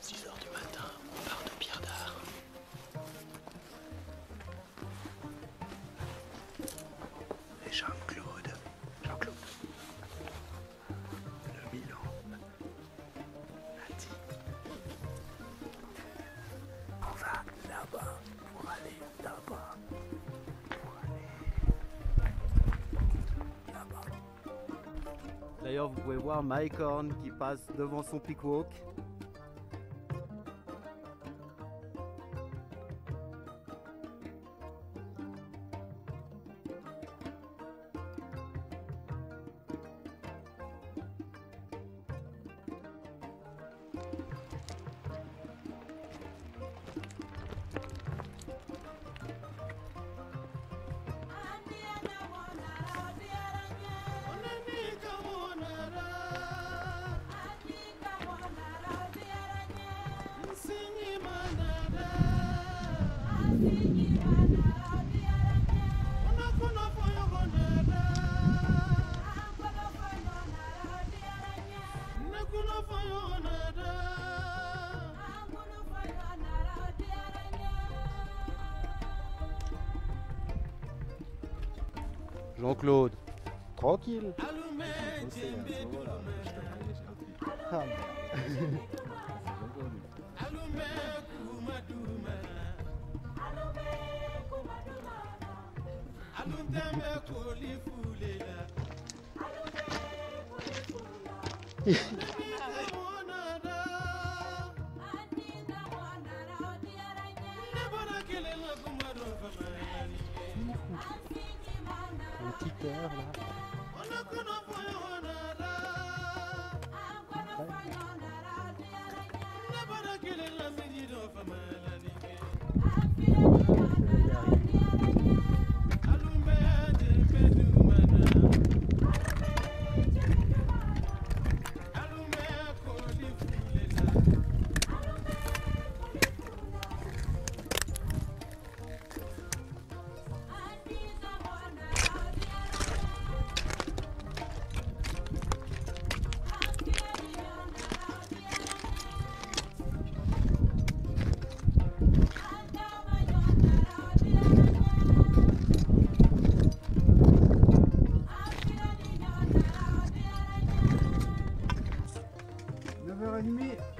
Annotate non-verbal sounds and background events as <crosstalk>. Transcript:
6 heures du matin, on part de Pierre d'Art. Et Jean-Claude. Jean-Claude. Le Milan. A dit. On va là-bas pour aller là-bas. Pour aller là-bas. D'ailleurs, vous pouvez voir Mike Horn qui passe devant son pick-walk. Jean-Claude, tranquille. Ah. <laughs> <laughs> <laughs> Un petit cœur là. Neuf heures et demie.